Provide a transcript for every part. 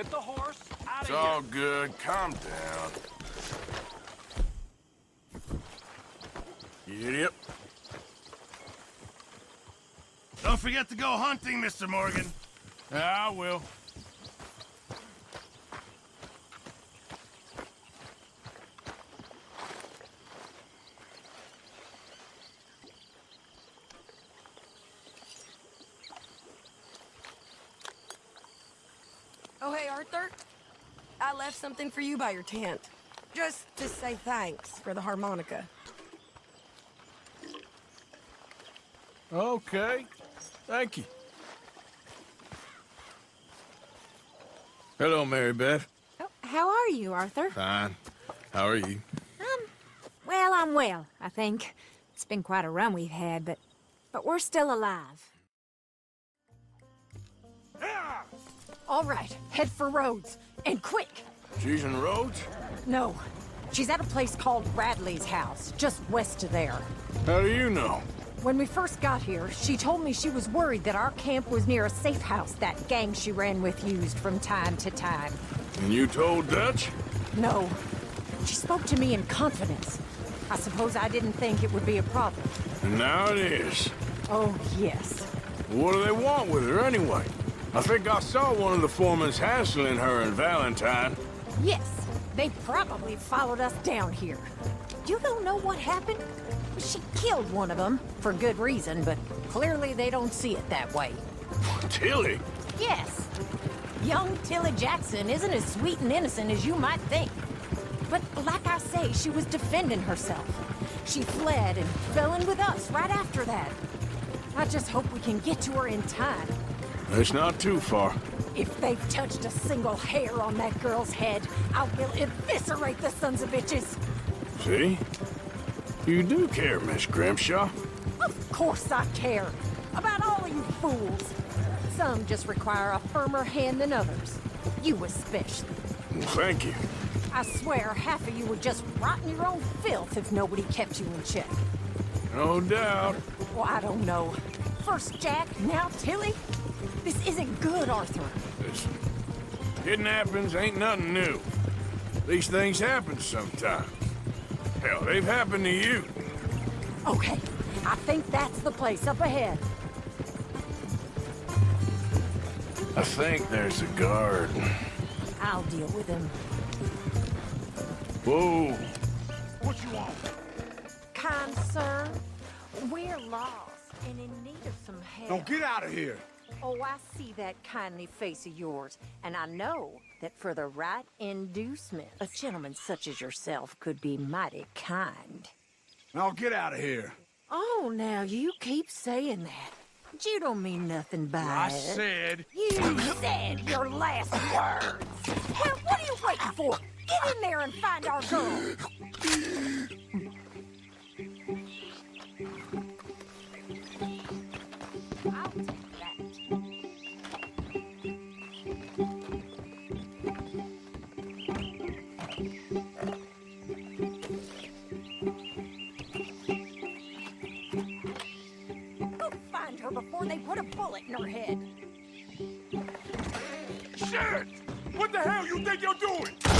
Get the horse out It's all good. Calm down. You idiot. Don't forget to go hunting, Mr. Morgan. I will. Oh, hey, Arthur. I left something for you by your tent. Just to say thanks for the harmonica. Okay. Thank you. Hello, Mary Beth. Oh, how are you, Arthur? Fine. How are you? Um, well, I'm well, I think. It's been quite a run we've had, but... But we're still alive. All right, head for Rhodes. And quick! She's in Rhodes? No, she's at a place called Radley's house, just west of there. How do you know? When we first got here, she told me she was worried that our camp was near a safe house that gang she ran with used from time to time. And you told Dutch? No. She spoke to me in confidence. I suppose I didn't think it would be a problem. And now it is. Oh, yes. What do they want with her anyway? I think I saw one of the foremans hassling her and Valentine. Yes, they probably followed us down here. You don't know what happened? She killed one of them, for good reason, but clearly they don't see it that way. Tilly? Yes. Young Tilly Jackson isn't as sweet and innocent as you might think. But like I say, she was defending herself. She fled and fell in with us right after that. I just hope we can get to her in time. It's not too far. If they've touched a single hair on that girl's head, I will eviscerate the sons of bitches. See? You do care, Miss Grimshaw. Of course I care. About all you fools. Some just require a firmer hand than others. You especially. Well, thank you. I swear half of you would just rot in your own filth if nobody kept you in check. No doubt. Well, I don't know. First Jack, now Tilly? This isn't good, Arthur. Listen, kidnappings ain't nothing new. These things happen sometimes. Hell, they've happened to you. Okay, I think that's the place up ahead. I think there's a guard. I'll deal with him. Whoa. What you want? Kind sir, we're lost and in need of some help. Don't get out of here. Oh, I see that kindly face of yours, and I know that for the right inducement, a gentleman such as yourself could be mighty kind. Now get out of here. Oh, now you keep saying that. But you don't mean nothing by I it. said. You said your last words. Well, what are you waiting for? Get in there and find our girl. Before they put a bullet in her head. Shit! What the hell you think you're doing?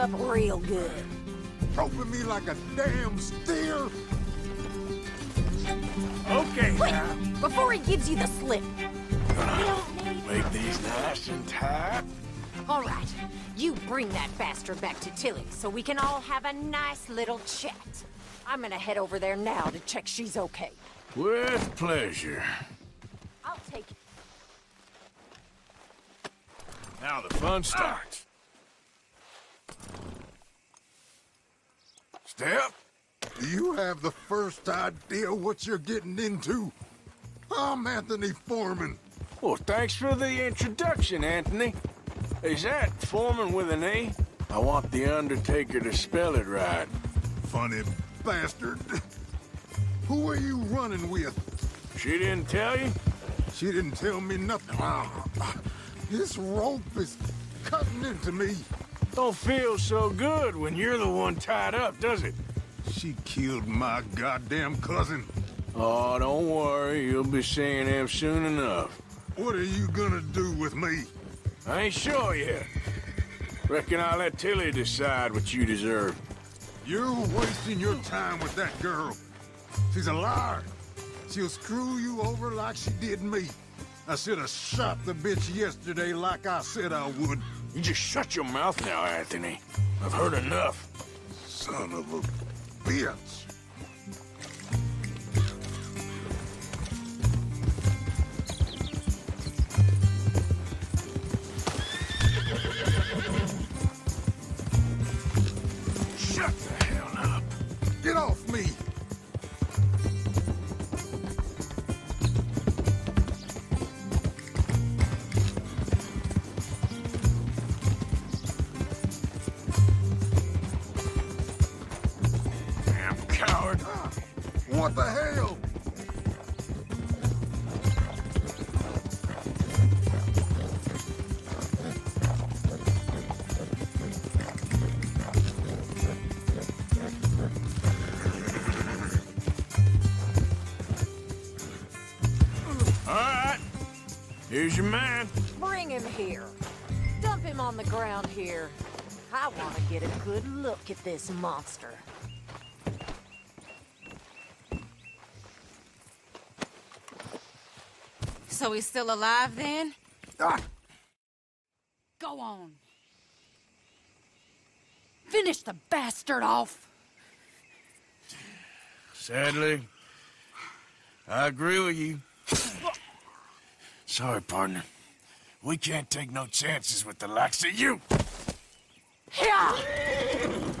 him up real good. Roping me like a damn steer. Okay, Quick! now. Before he gives you the slip. Make these nice and tight. All right, you bring that bastard back to Tilly so we can all have a nice little chat. I'm gonna head over there now to check she's okay. With pleasure. I'll take it. Now the fun starts. Step. Do you have the first idea what you're getting into? I'm Anthony Foreman. Well, thanks for the introduction, Anthony. Is that Foreman with an A? I want the Undertaker to spell it right. Funny bastard. Who are you running with? She didn't tell you? She didn't tell me nothing. Ah, This rope is cutting into me. Don't feel so good when you're the one tied up, does it? She killed my goddamn cousin. Oh, don't worry. You'll be seeing him soon enough. What are you gonna do with me? I ain't sure yet. Reckon I'll let Tilly decide what you deserve. You're wasting your time with that girl. She's a liar. She'll screw you over like she did me. I should have shot the bitch yesterday like I said I would. You just shut your mouth now, Anthony. I've heard enough. Son of a bitch. This monster. So he's still alive then? Ah, Go on. Finish the bastard off. sadly, I agree with you. Sorry, partner. We can't take no chances with the likes of you. Come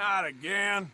Not again.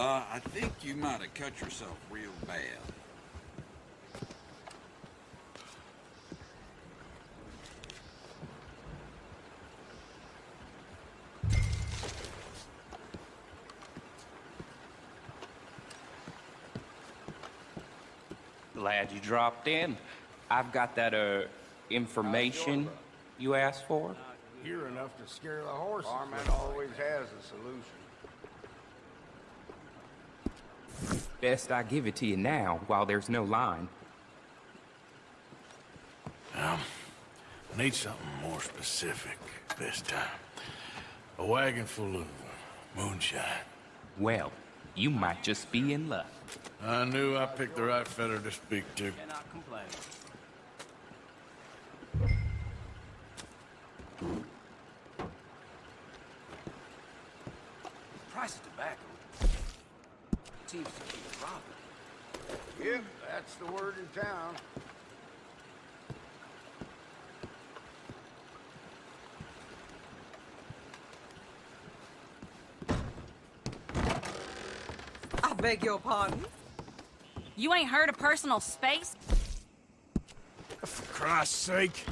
Uh, I think you might have cut yourself real bad. Glad you dropped in. I've got that, uh, information you asked for. You're enough to scare the horses. Barman always has a solution. Best I give it to you now while there's no line. Um, need something more specific this time. A wagon full of moonshine. Well, you might just be in luck. I knew I picked the right feller to speak to. Cannot complain. Price of tobacco seems to be dropping. Yep, that's the word in town. I beg your pardon? You ain't heard of personal space? For Christ's sake.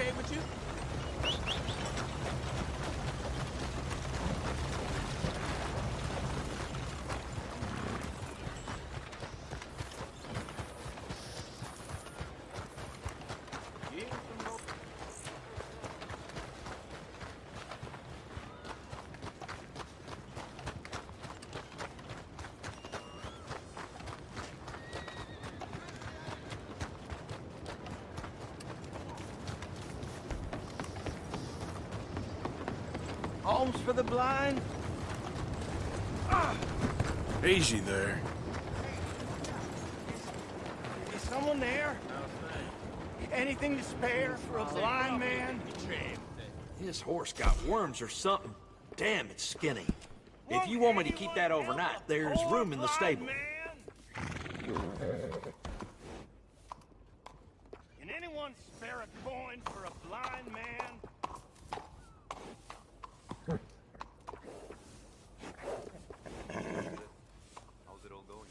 Okay with you? Homes for the blind? Ah. Easy there. Is someone there? Anything to spare for a blind man? His horse got worms or something. Damn, it's skinny. If you want me to keep that overnight, there's room in the stable. Can anyone spare a coin for a blind man? How's it all going?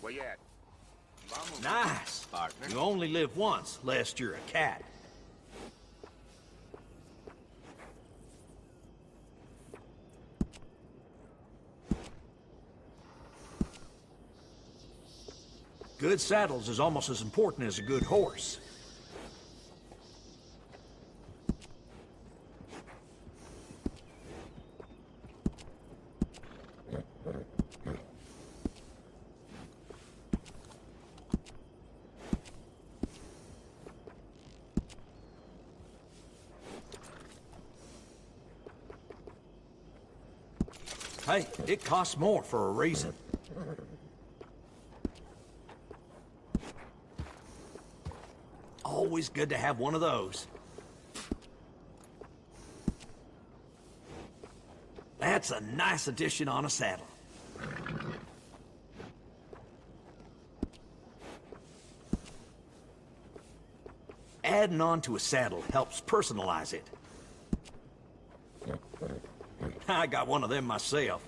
Where you at? Nice. You only live once, lest you're a cat. Good saddles is almost as important as a good horse. Hey, it costs more for a reason. Always good to have one of those. That's a nice addition on a saddle. Adding on to a saddle helps personalize it. I got one of them myself.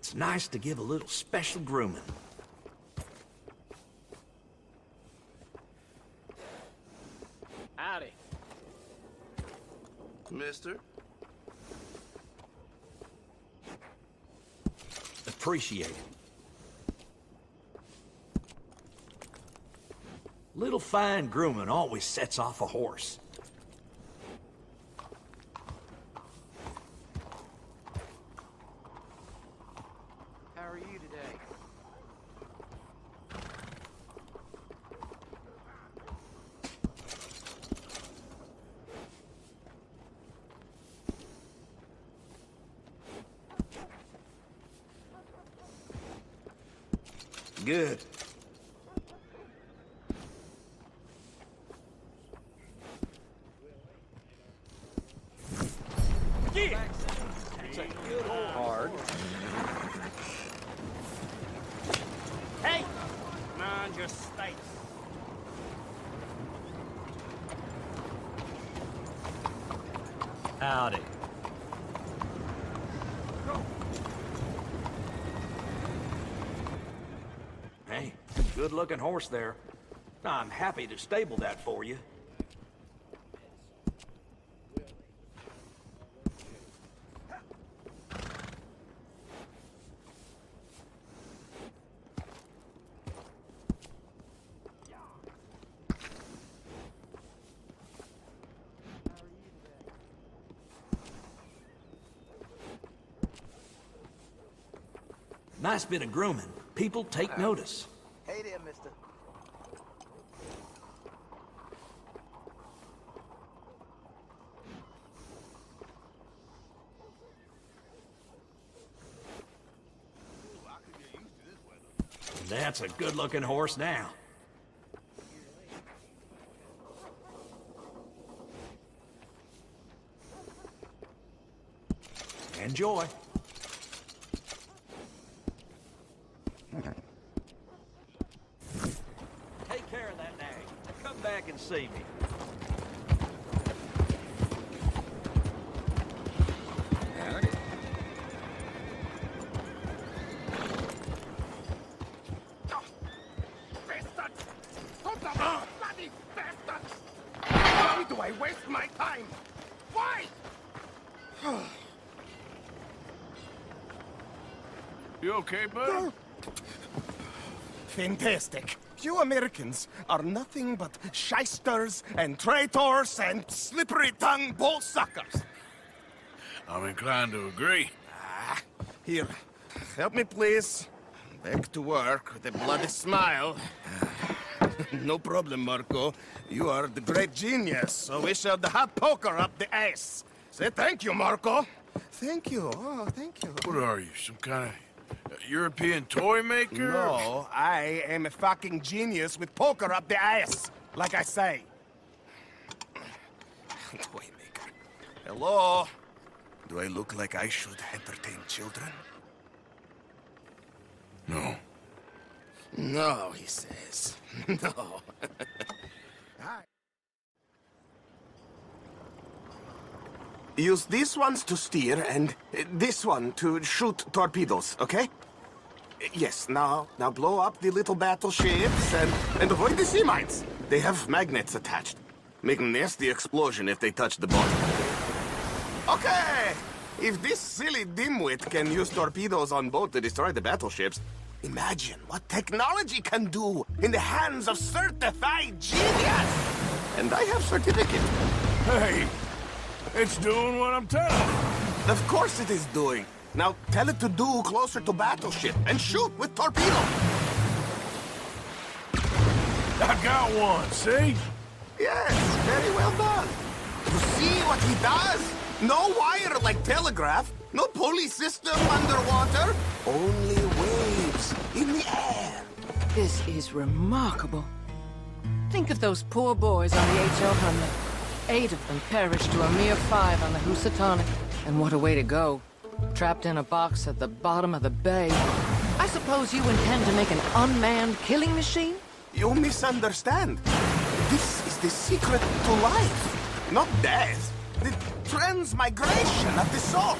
It's nice to give a little special grooming. Howdy. Mister? Appreciate it. Little fine grooming always sets off a horse. How are you today? Good. Hard. Hey! Mind your space. Howdy. Hey, good looking horse there. I'm happy to stable that for you. Nice bit of grooming. People take notice. Hey there, mister. That's a good-looking horse now. Enjoy. Okay, bud? Fantastic. You Americans are nothing but shysters and traitors and slippery-tongued bull suckers. I'm inclined to agree. Ah, here, help me, please. Back to work with a bloody smile. no problem, Marko. You are the great genius, so we shall the hot poker up the ass. Say thank you, Marko. Thank you. Oh, thank you. What are you, some kind of European toy maker? No, I am a fucking genius with poker up the ass, like I say. Toy maker. Hello? Do I look like I should entertain children? No. No, he says. No. Hi. Use these ones to steer and this one to shoot torpedoes, okay? Yes, now, now blow up the little battleships and, and avoid the sea mines. They have magnets attached. Make nasty explosion if they touch the boat. Okay! If this silly dimwit can use torpedoes on boat to destroy the battleships, imagine what technology can do in the hands of certified genius! And I have certificate. Hey, it's doing what I'm telling. Of course it is doing. Now tell it to do closer to battleship and shoot with torpedo. I got one, see? Yes, very well done. You see what he does? No wire like telegraph, no pulley system underwater, only waves in the air. This is remarkable. Think of those poor boys on the H.L. Hunley. Eight of them perished to a mere five on the Housatonic. And what a way to go. Trapped in a box at the bottom of the bay. I suppose you intend to make an unmanned killing machine? You misunderstand. This is the secret to life, not death. The transmigration of the soul.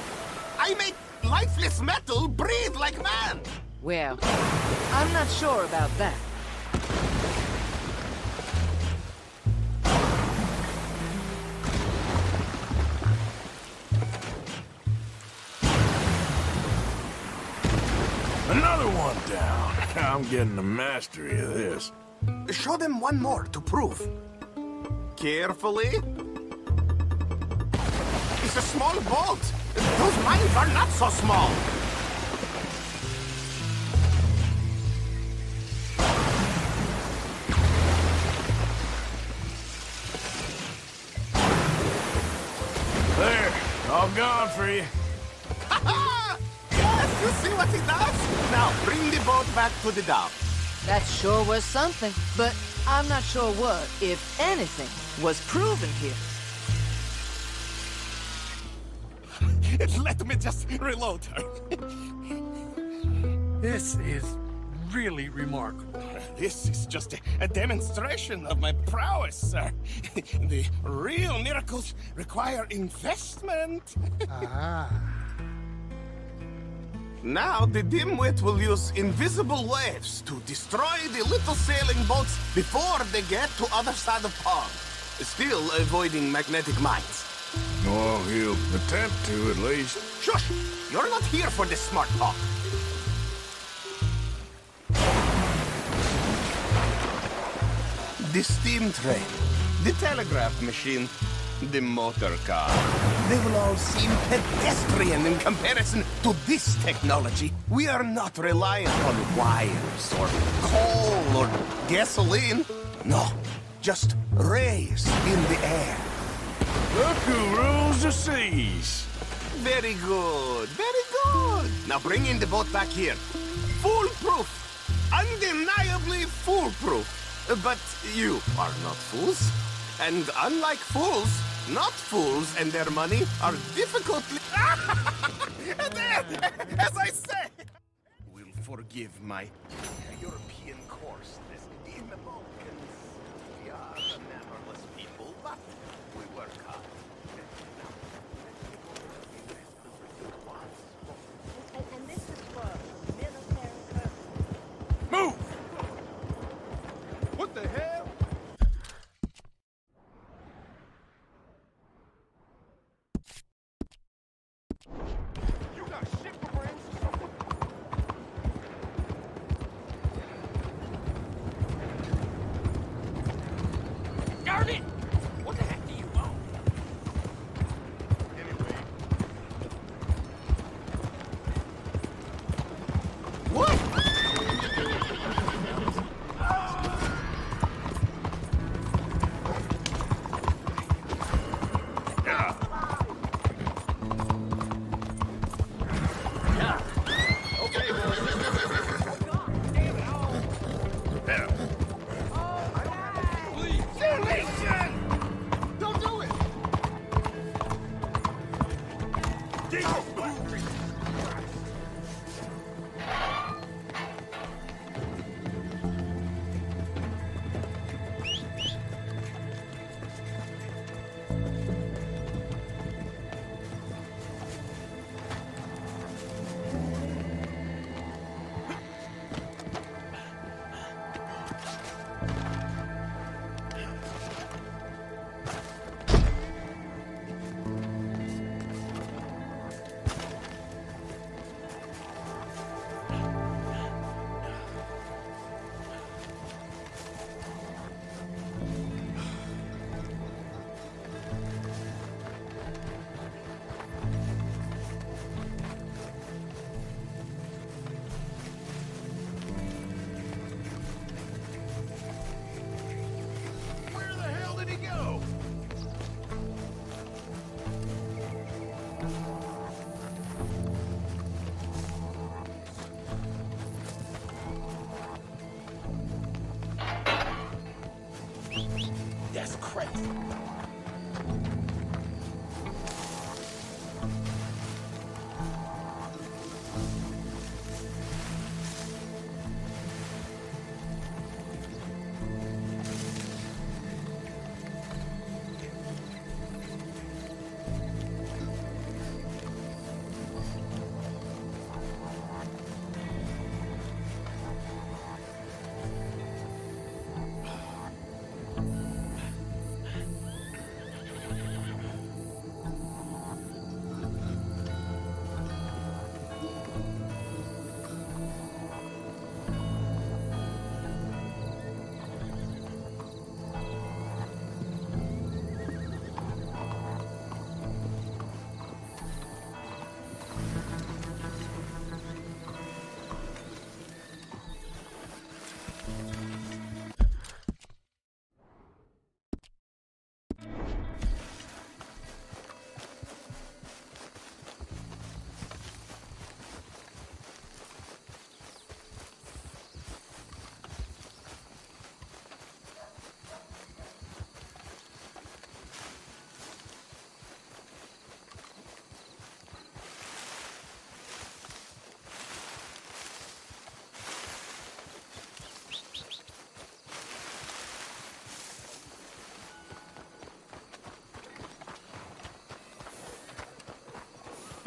I make lifeless metal breathe like man. Well, I'm not sure about that. Another one down. I'm getting the mastery of this. Show them one more to prove. Carefully. It's a small boat. Those mines are not so small. There, all gone for you. Yes, you see what he does? Now, bring the boat back to the dock. That sure was something, but I'm not sure what, if anything, was proven here. Let me just reload her. This is really remarkable. This is just a, a demonstration of my prowess, sir. the real miracles require investment. Ah. Now the dimwit will use invisible waves to destroy the little sailing boats before they get to other side of pond. Still avoiding magnetic mines. Oh, he'll attempt to, at least. Shush! You're not here for this smart talk. The steam train, the telegraph machine, the motor car. They will all seem pedestrian in comparison to this technology, we are not reliant on wires or coal or gasoline. No, just rays in the air. Look who rules the seas. Very good, very good. Now bring in the boat back here. Foolproof. Undeniably foolproof. But you are not fools. And unlike fools, not fools and their money are difficultly... as I say, will forgive my European coarseness in the Balkans. We are a mannerless people, but we work hard. And this is for military purposes. Move! What the hell? You got shit for brains? Darn it!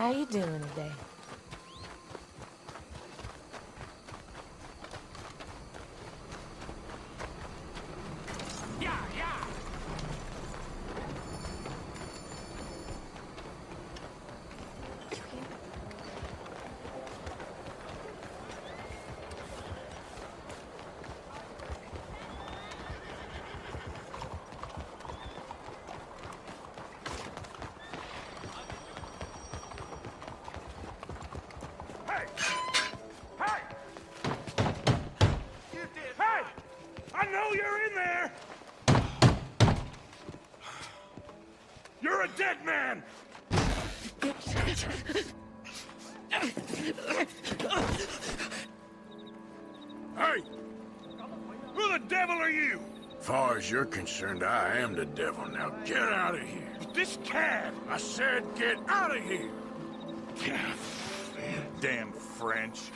How you doing today? You're concerned, I am the devil. Now get out of here. But This cab! I said get out of here! Damn French.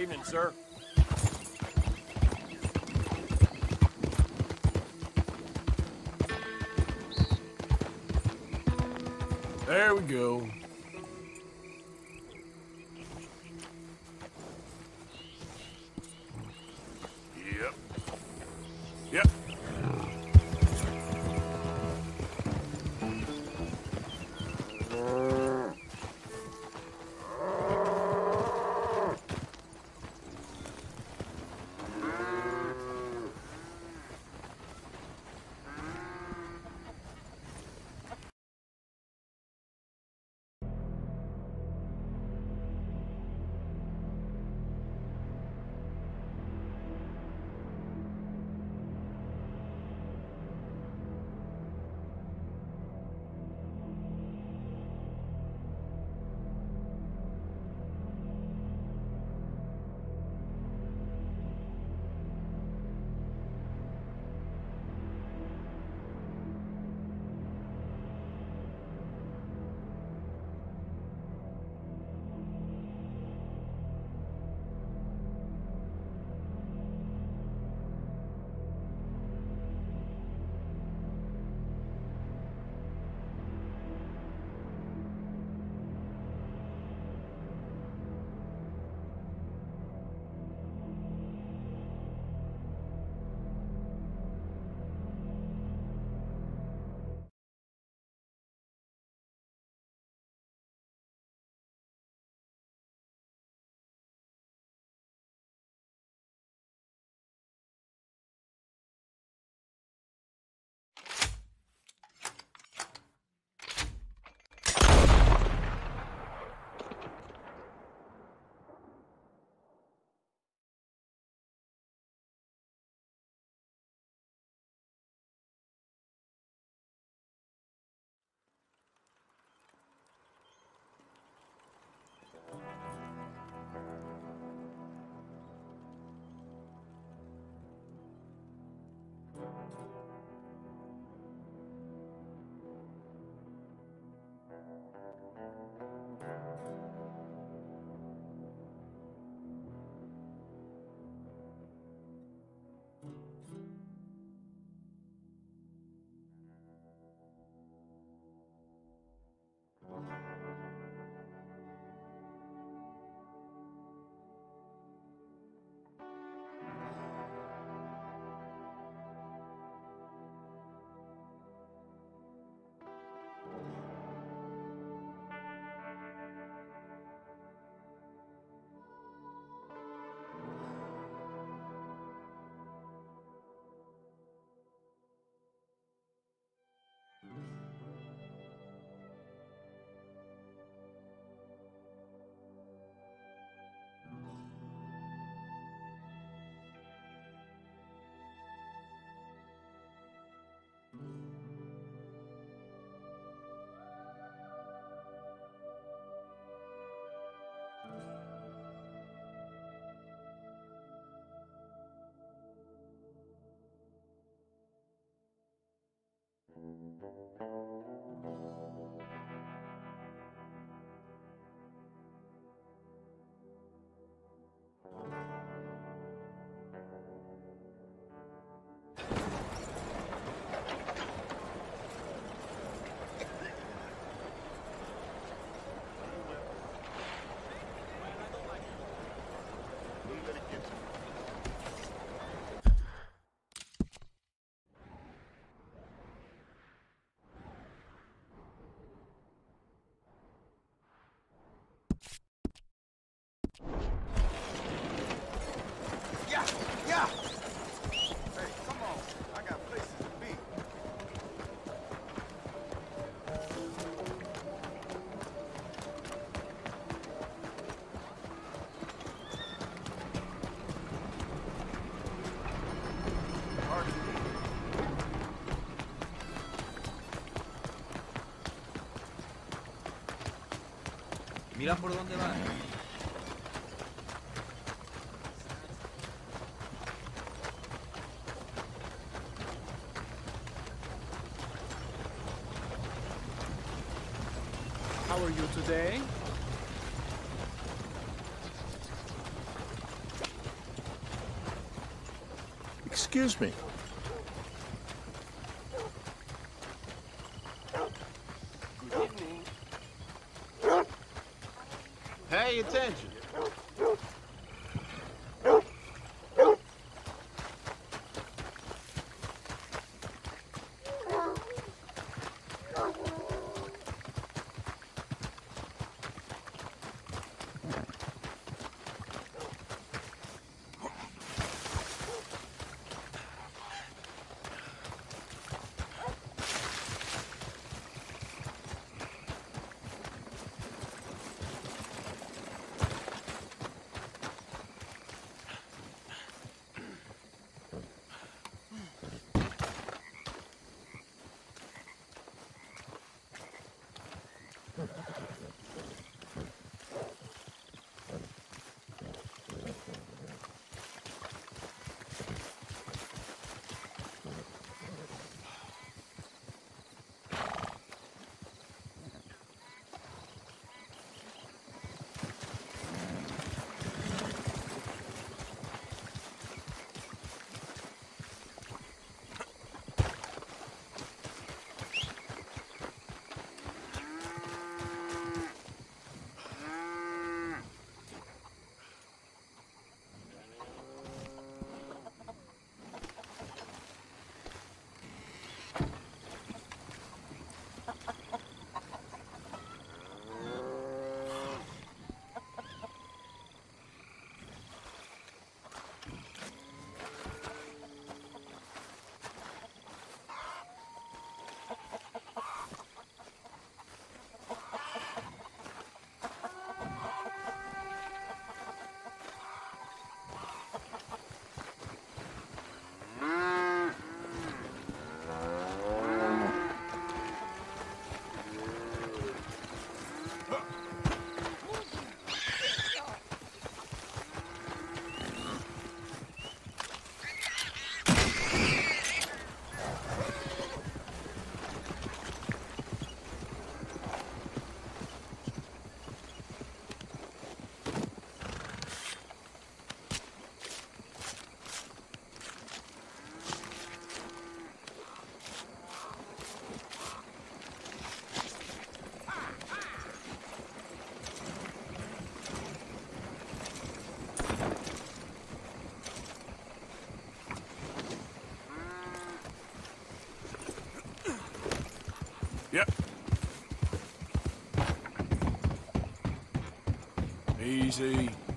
Evening, sir. There we go. Por dónde va. Easy.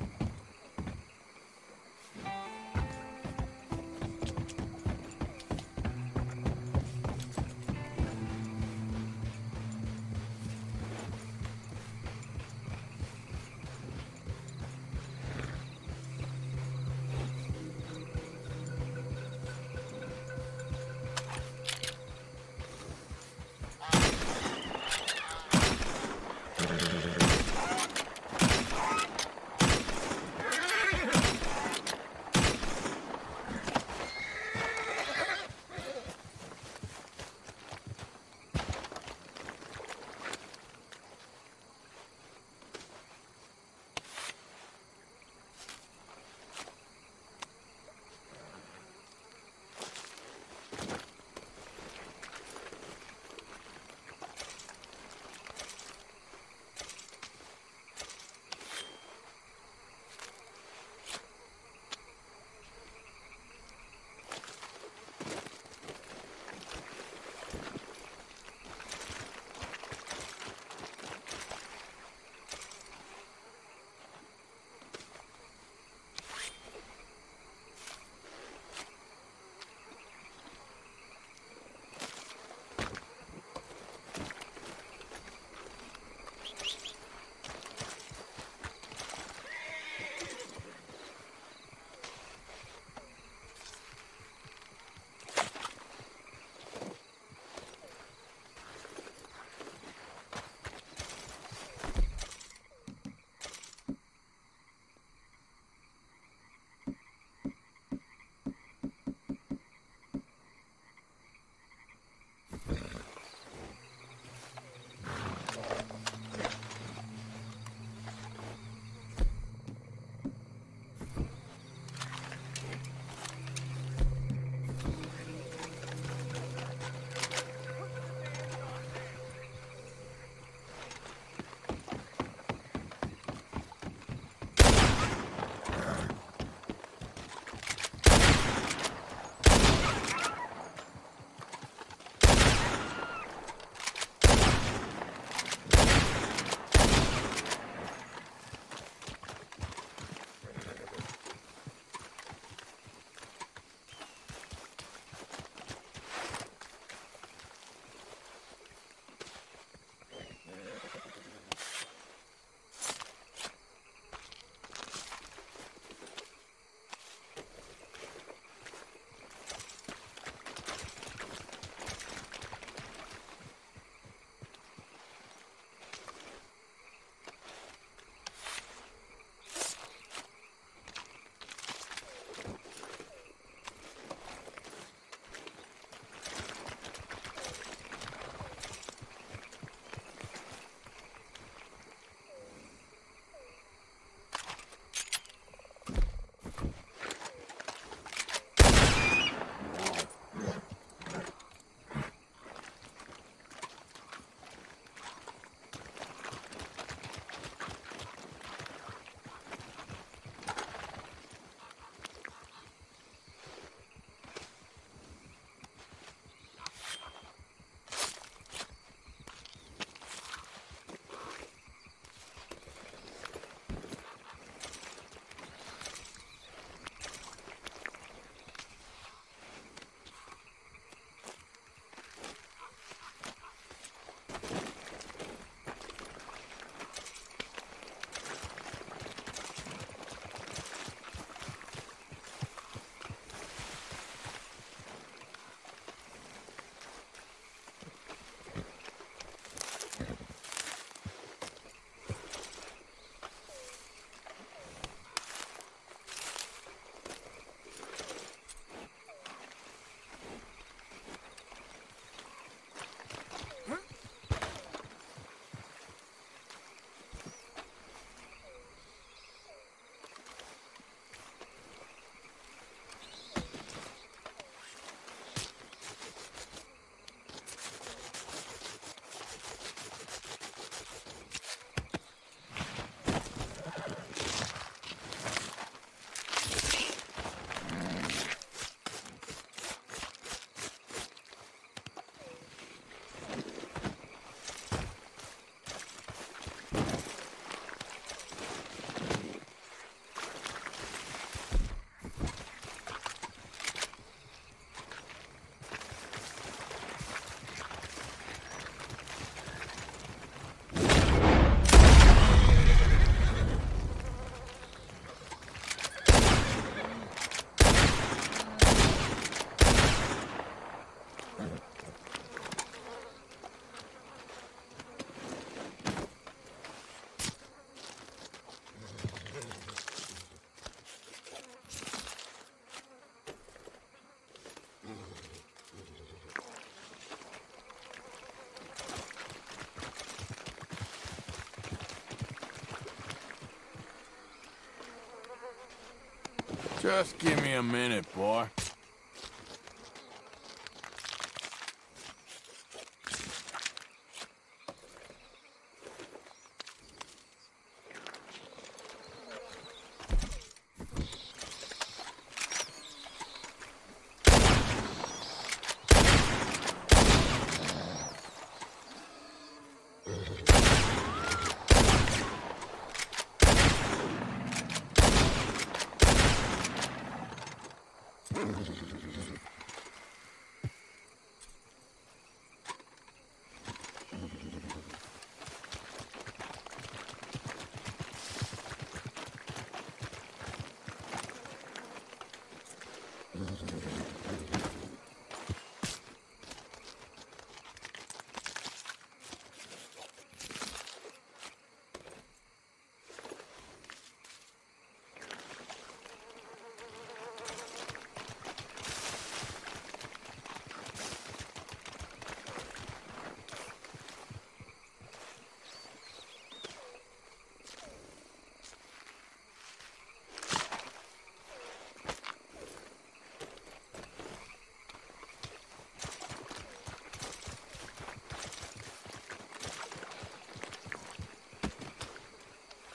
Just give me a minute, boy.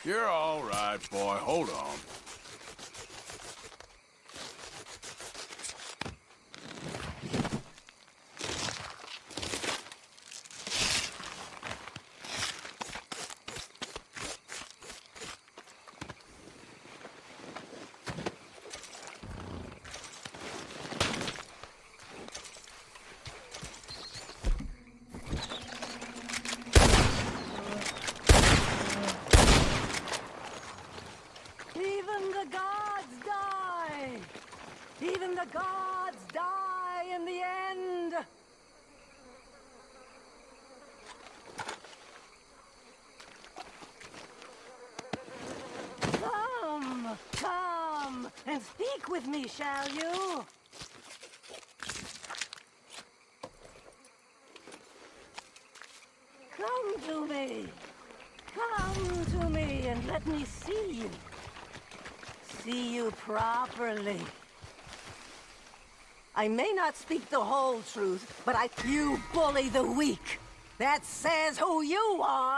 You're all right, boy. Hold on. Even the gods die! Even the gods die in the end! Come, come, with me, shall you? Come to me! Come to me and let me see you. See you properly. I may not speak the whole truth, but I... You bully the weak! That says who you are!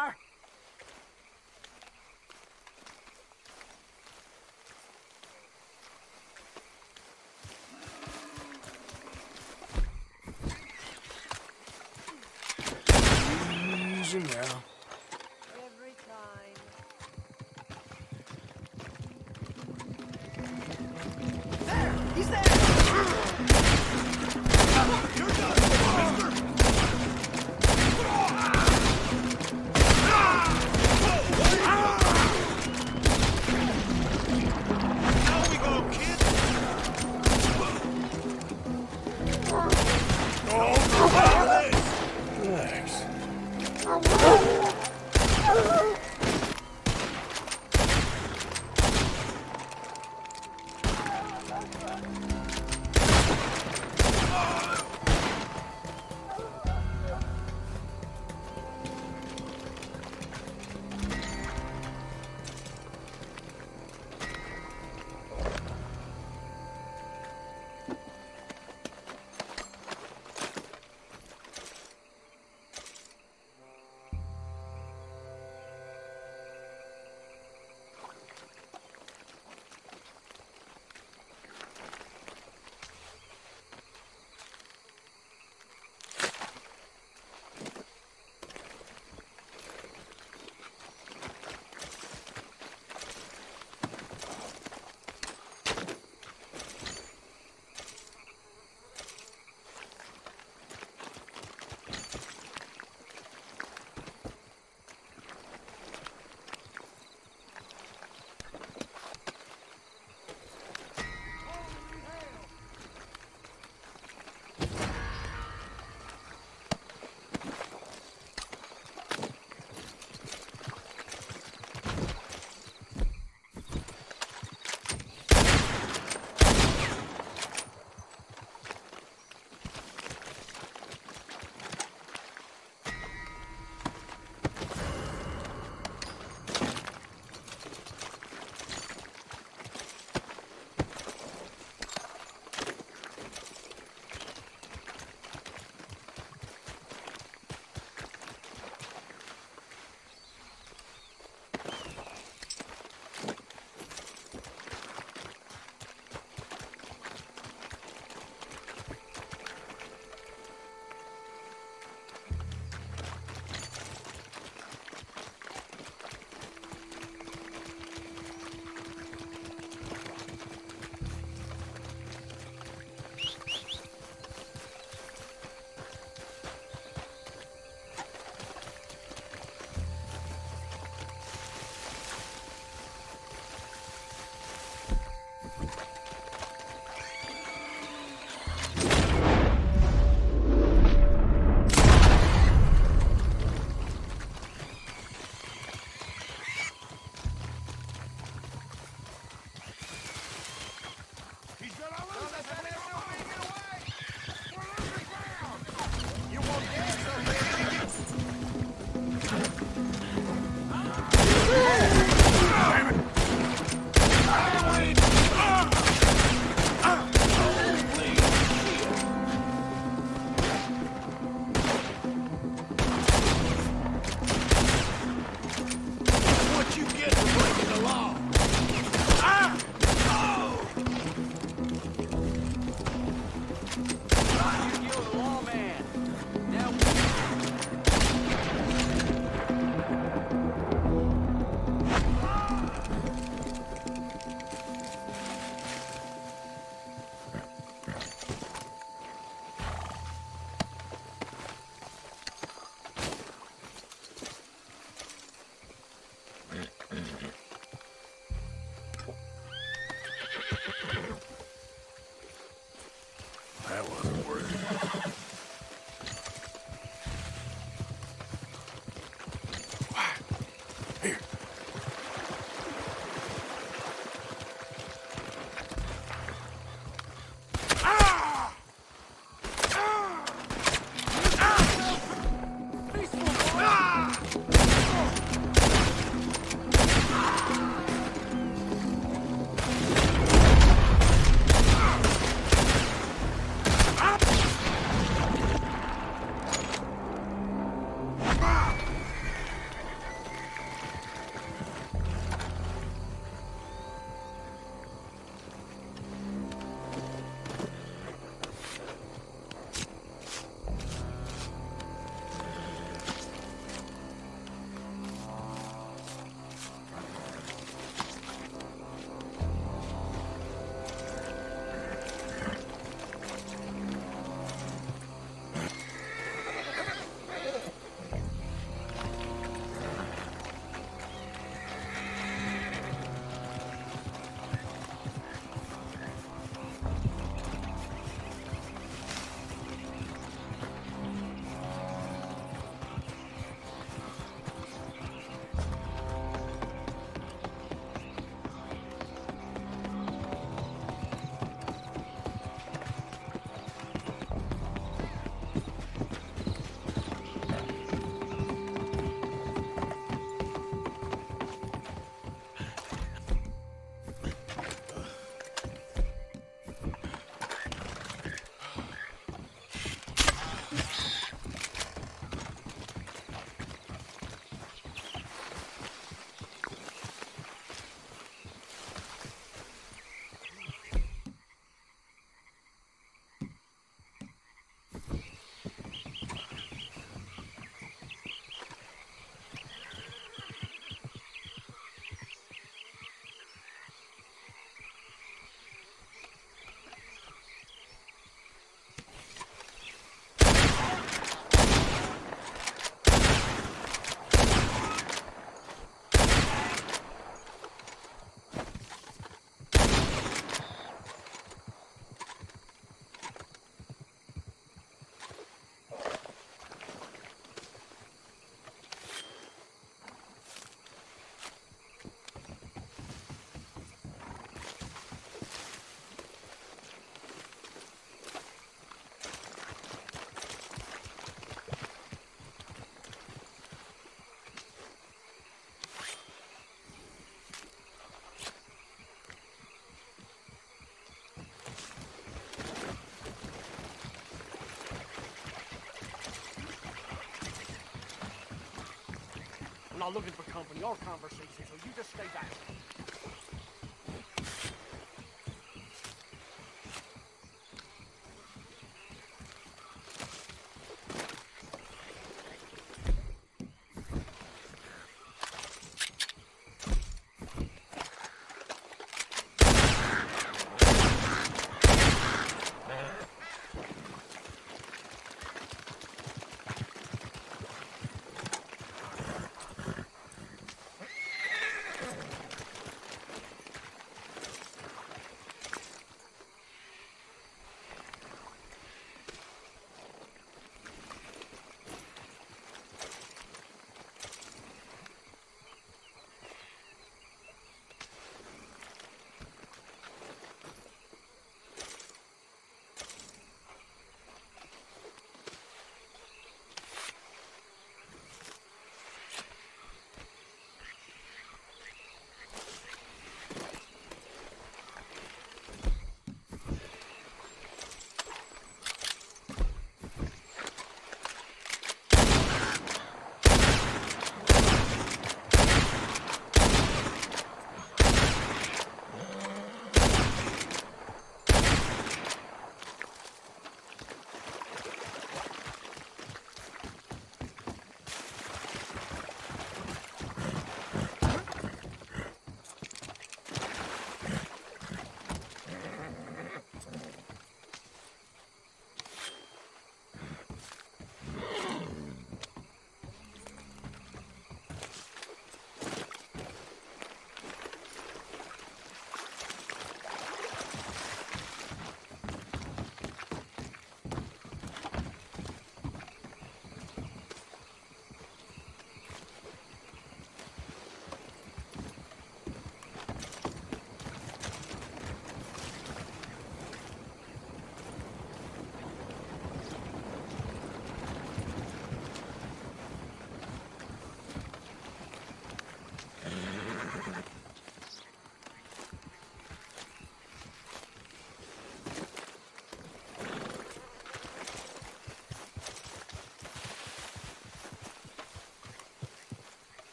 I'm not looking for company or conversation, so you just stay back.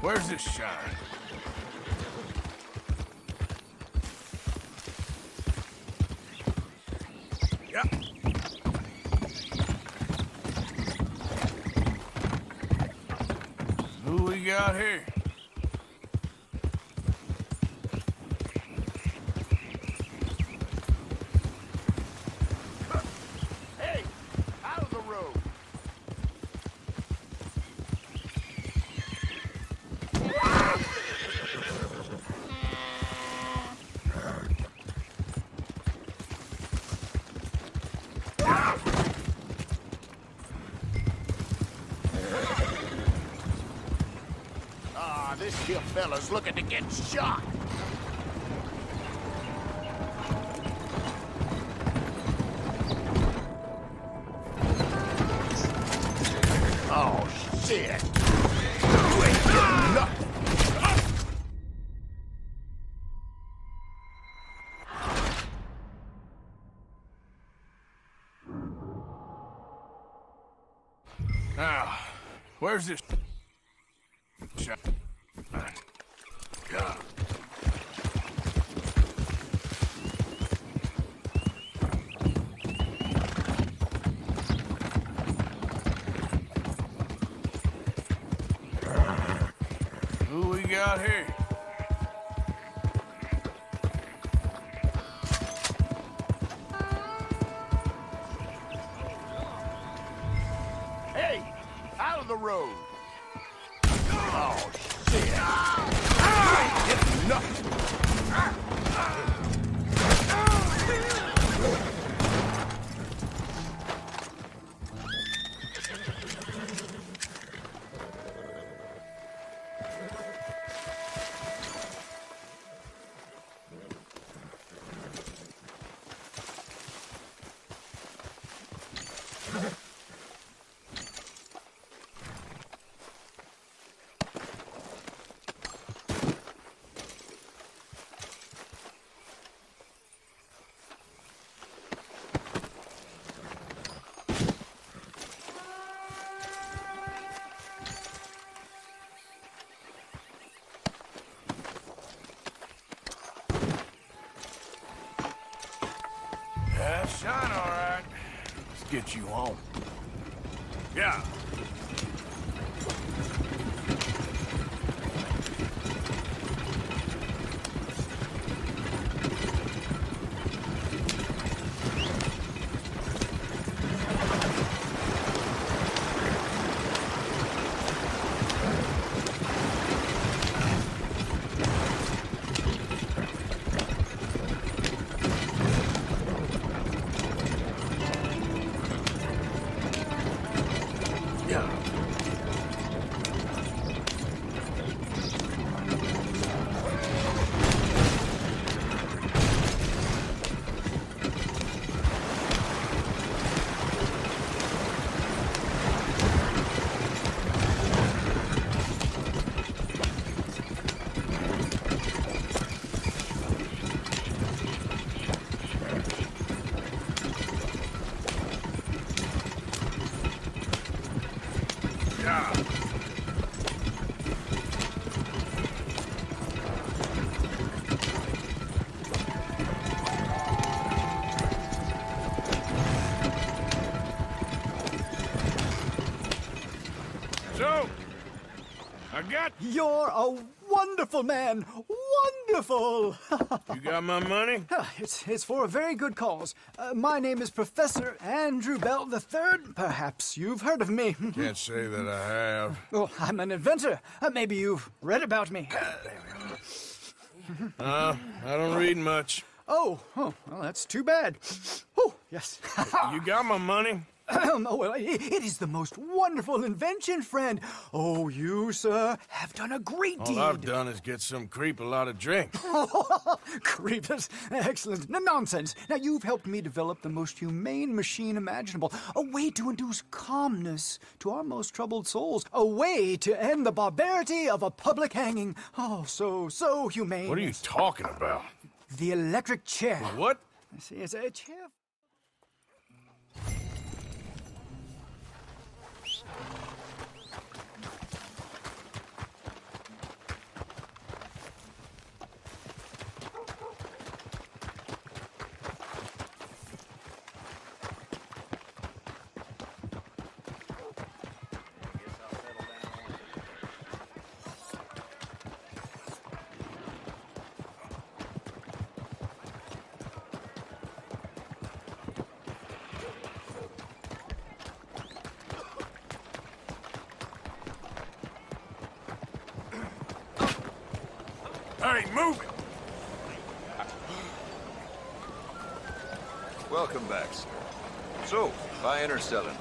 Where's this shine? Yeah. Who we got here? Hey, out of the road. Ah, this fella's looking to get shot. Oh, shit. Now, where's this? God. Got here? You home. Yeah. Yeah. Yeah. So, Got. You're a wonderful man. Wonderful. You got my money? it's, it's for a very good cause. Uh, my name is Professor Andrew Bell III. Perhaps you've heard of me. Can't say that I have. Oh, I'm an inventor. Uh, maybe you've read about me. Uh, I don't read much. Oh, oh, well, that's too bad. Oh, yes. You got my money? oh, well, i it is the most wonderful invention, friend. Oh, you, sir, have done a great All deed. I've done is get some creep a lot of drink. Creepers. Excellent. No, nonsense. Now, you've helped me develop the most humane machine imaginable. A way to induce calmness to our most troubled souls. A way to end the barbarity of a public hanging. Oh, so, so humane. What are you talking about? The electric chair. What? I see, it's a chair. they're selling.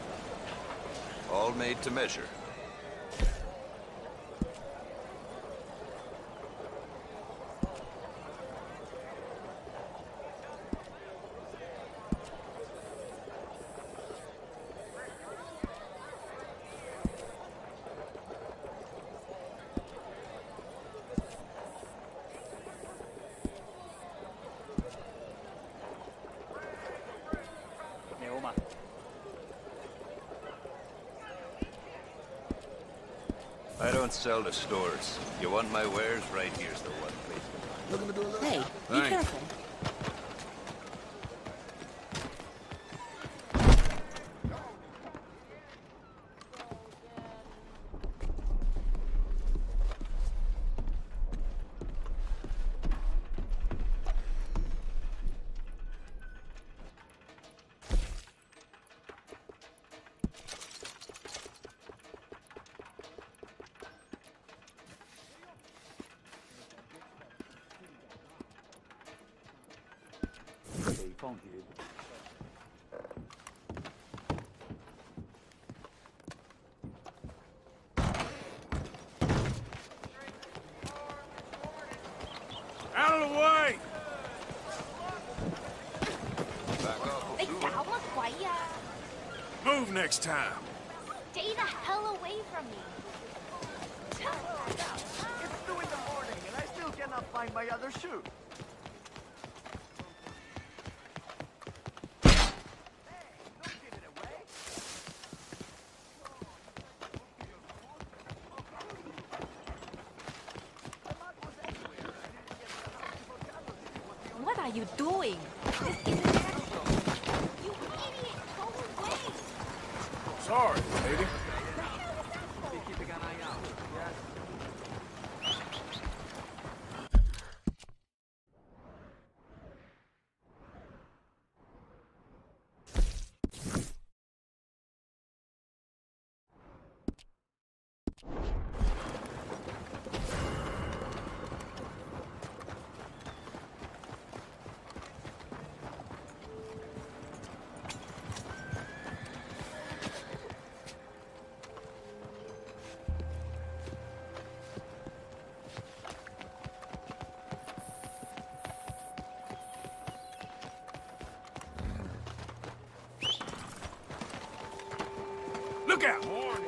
All made to measure. don't sell to stores. You want my wares? Right here's the one, please. Hey, be Thanks. careful. next time. Look out! Warning.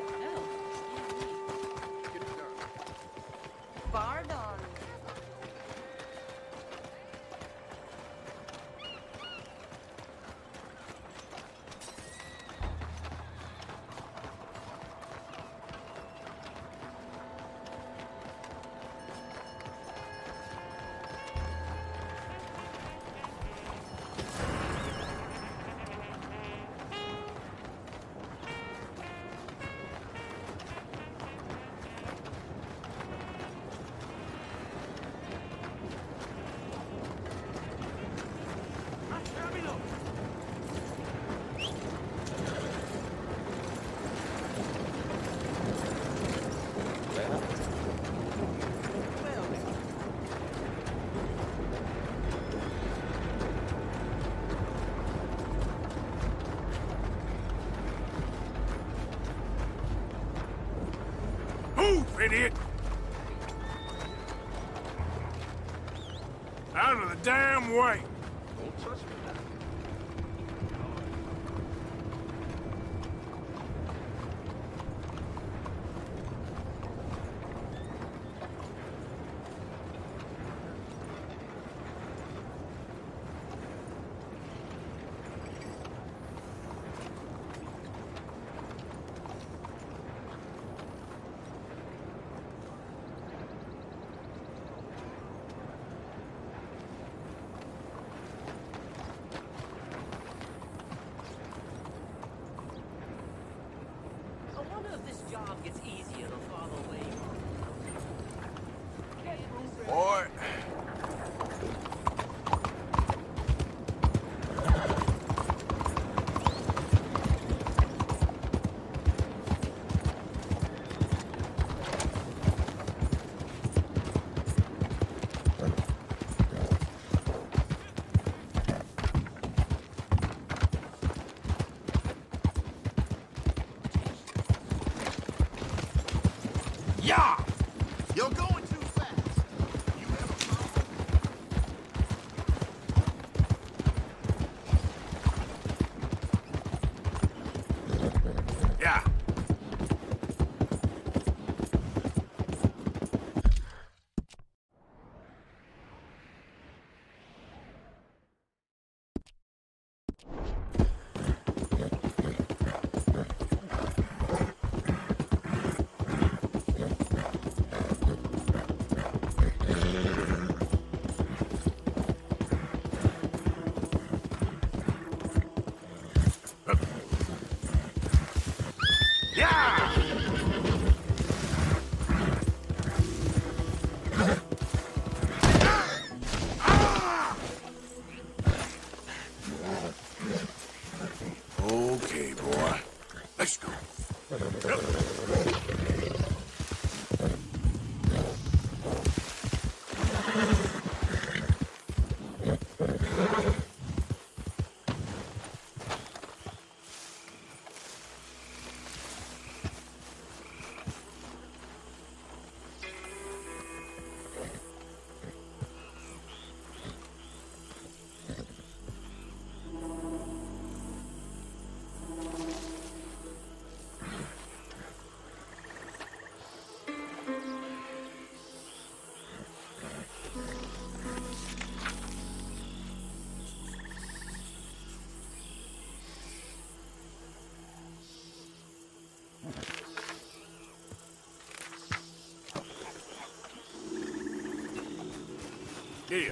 Yeah.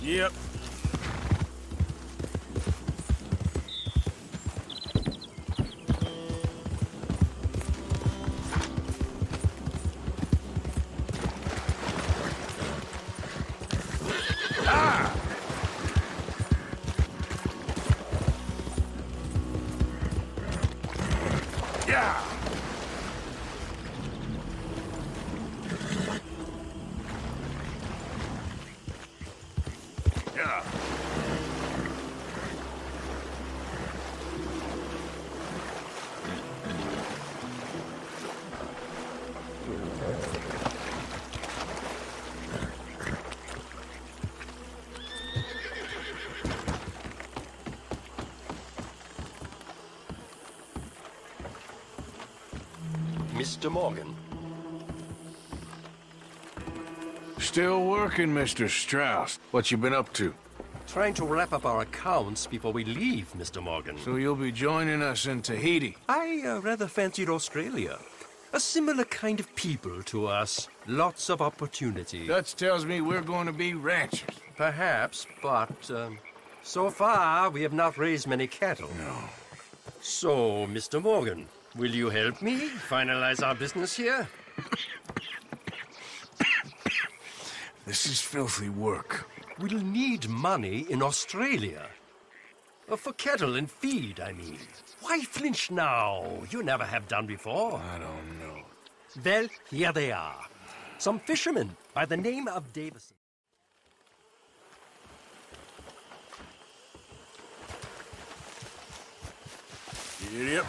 Yep. Mr. Morgan. Still working, Mr. Strauss. What you been up to? Trying to wrap up our accounts before we leave, Mr. Morgan. So you'll be joining us in Tahiti? I uh, rather fancied Australia. A similar kind of people to us. Lots of opportunity. Dutch tells me we're going to be ranchers. Perhaps, but um, so far we have not raised many cattle. No. So, Mr. Morgan, will you help me finalize our business here? This is filthy work. We'll need money in Australia. Uh, for cattle and feed, I mean. Why flinch now? You never have done before. I don't know. Well, here they are. Some fishermen by the name of Davison. Yep.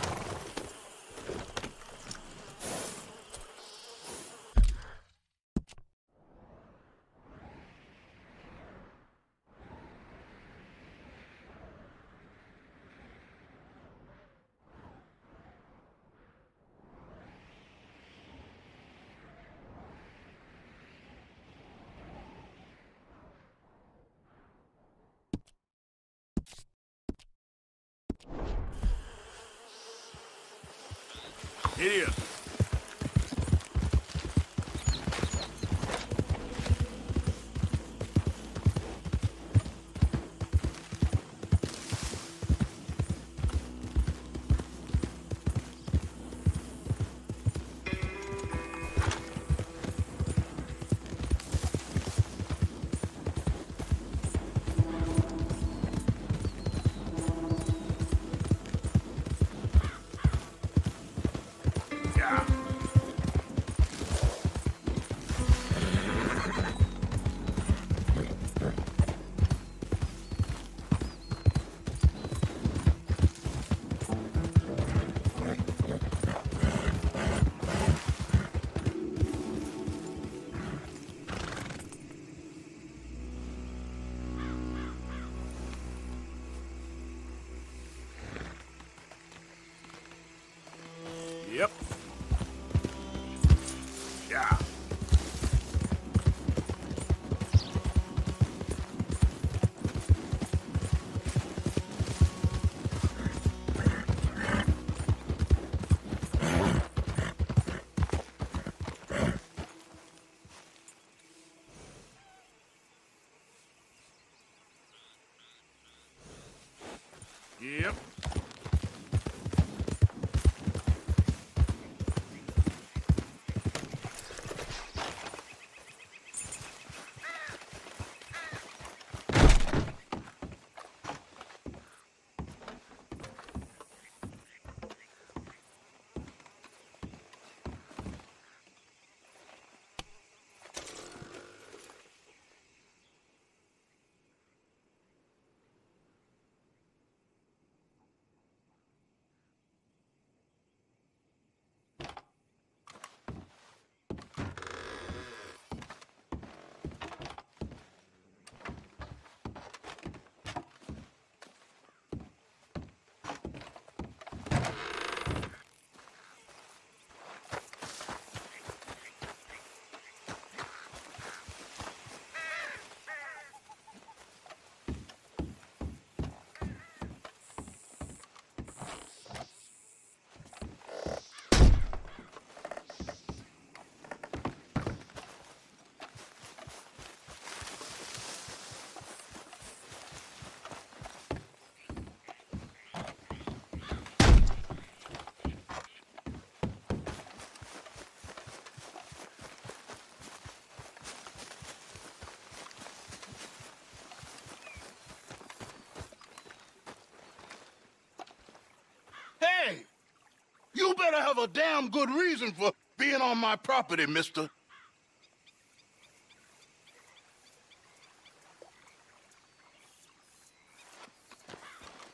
You better have a damn good reason for being on my property, mister.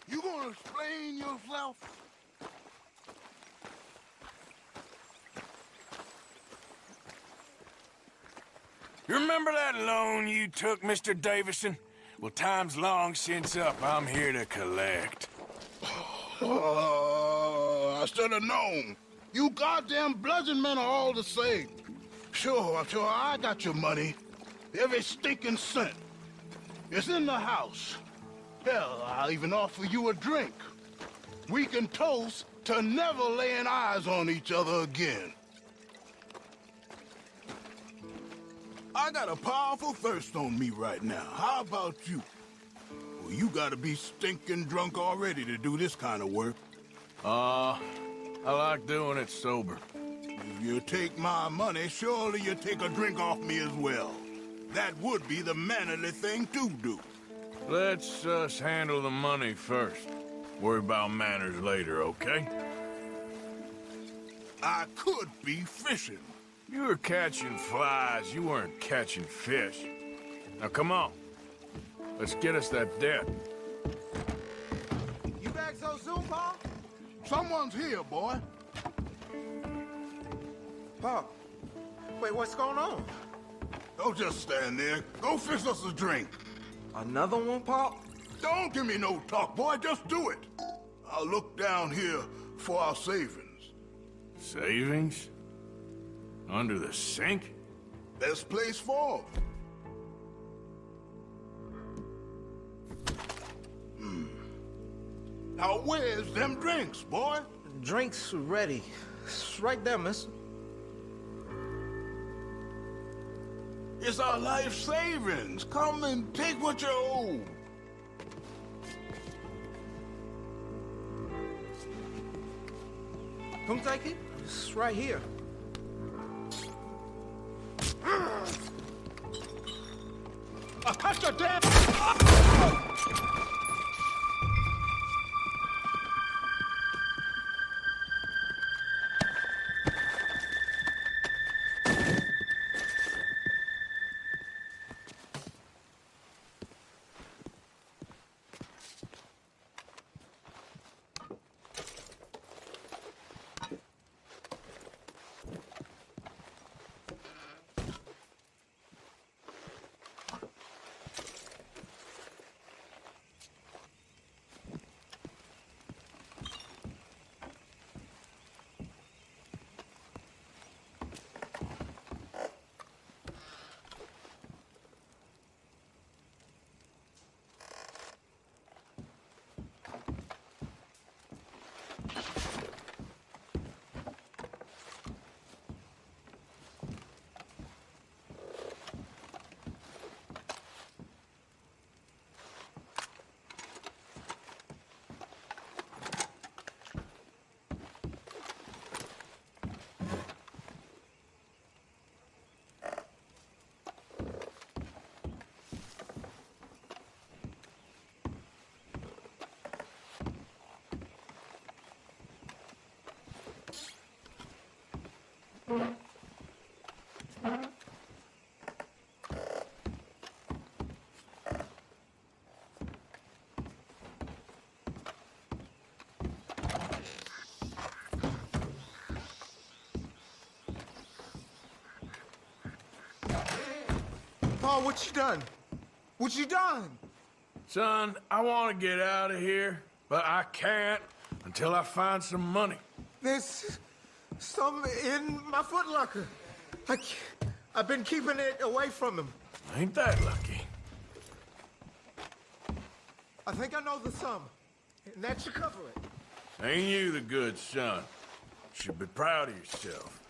You gonna explain yourself? You remember that loan you took, Mr. Davison? Well, time's long since up. I'm here to collect. Oh, I should have known. You goddamn bludgeon men are all the same. Sure, sure, I got your money. Every stinking cent. It's in the house. Hell, I'll even offer you a drink. We can toast to never laying eyes on each other again. I got a powerful thirst on me right now. How about you? Well, you gotta be stinking drunk already to do this kind of work. Uh, I like doing it sober. If you take my money, surely you take a drink off me as well. That would be the mannerly thing to do. Let's us handle the money first. Worry about manners later, okay? I could be fishing. You were catching flies, you weren't catching fish. Now come on. Let's get us that debt. You back so soon, Paul? Someone's here, boy. Pop, wait, what's going on? Don't just stand there. Go fix us a drink. Another one, Pop? Don't give me no talk, boy. Just do it. I'll look down here for our savings. Savings? Under the sink? Best place for 'em. Now, where's them drinks, boy? Drinks ready. It's right there, miss. It's our life savings. Come and take what you owe. Come take it. It's right here. Ah, I cut your damn... Paul, what you done? What you done? Son, I want to get out of here, but I can't until I find some money. There's some in my footlocker. I, I've been keeping it away from him. Ain't that lucky? I think I know the sum, and that should cover it. Ain't you the good son? Should be proud of yourself.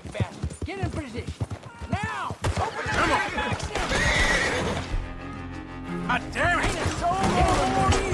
Comes the big bastard. Get in position. Now! Open the back! God damn it! Ain't it so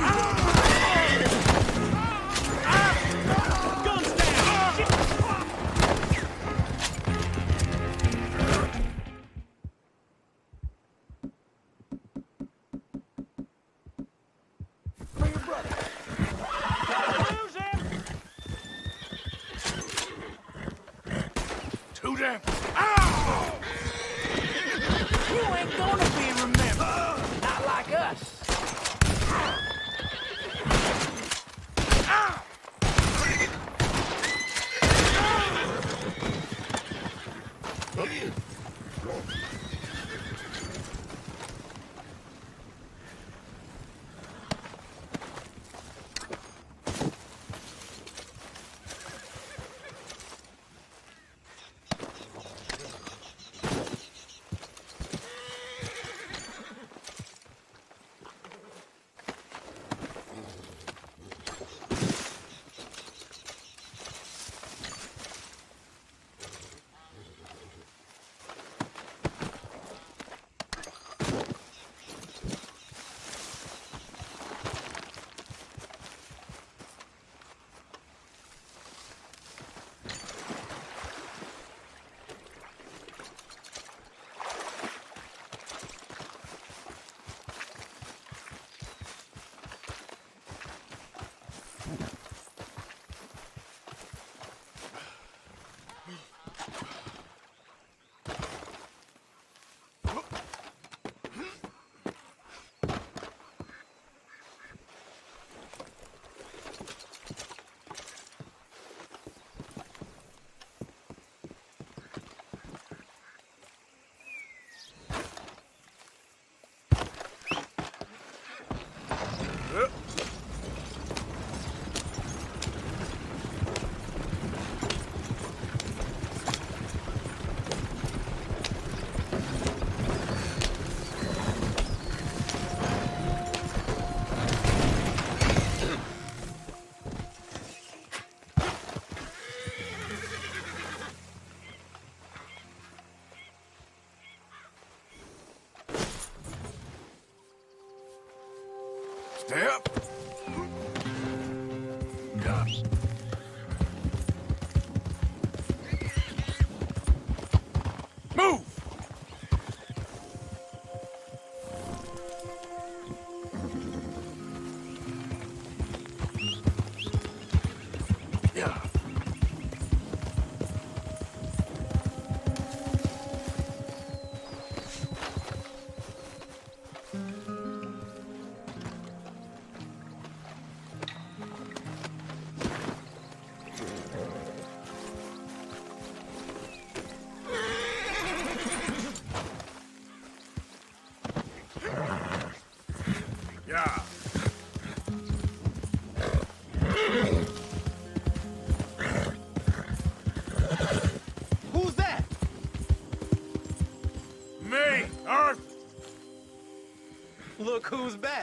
Uh. Who's back.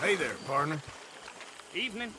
Hey there, partner. Evening.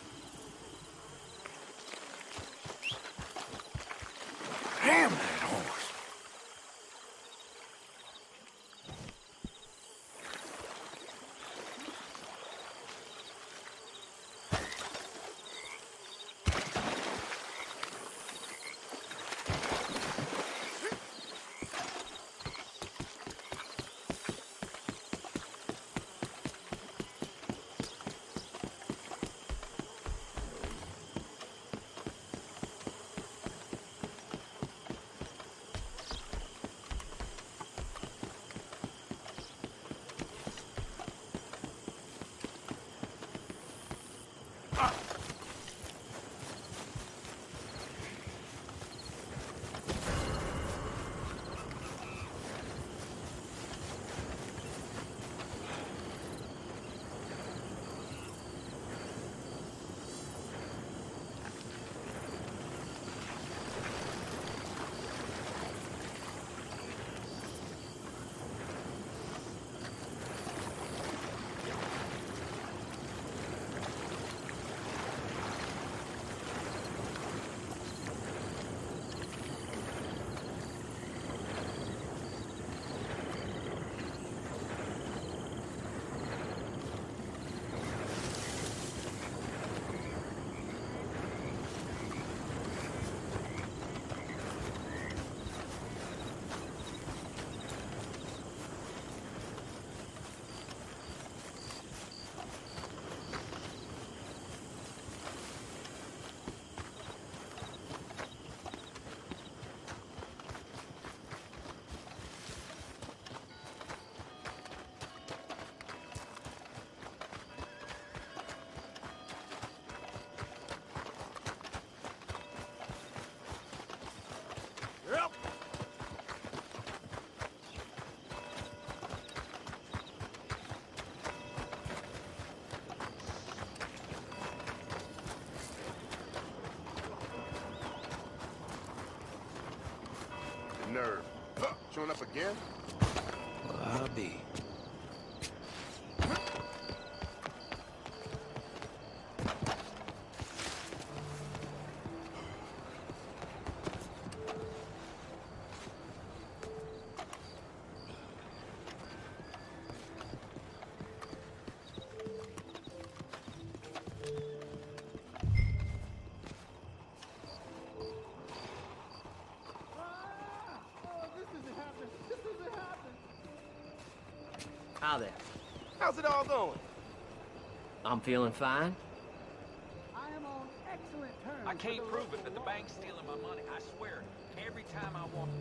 Nerve. Showing up again? Well, I'll be. Hi there. How's it all going? I'm feeling fine. I am on excellent terms. I can't prove it, but the bank's stealing my money. I swear. It. Every time I want.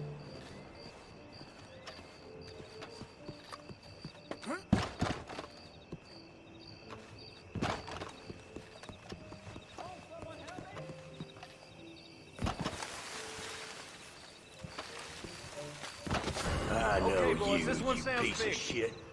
I know okay, boys, you, this one you sounds piece big. of shit.